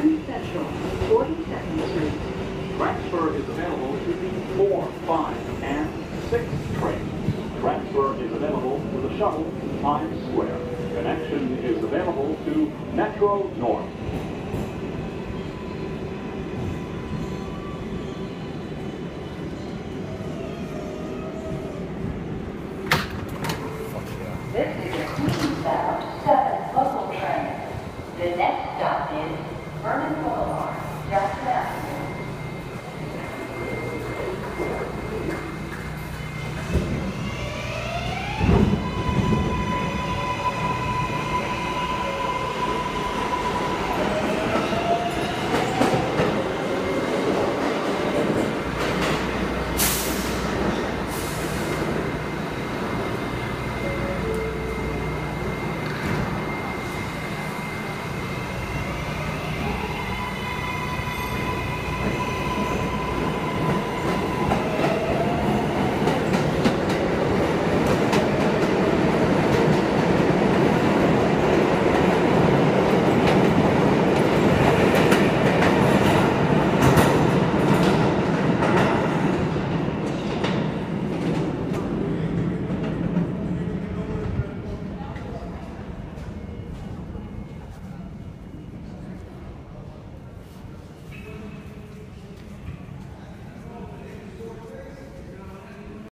to Central, 42nd Street. Transfer is available to the 4, 5, and 6 trains. Transfer is available to the shuttle Times Square. Connection is available to Metro North. Vernon Boulevard, just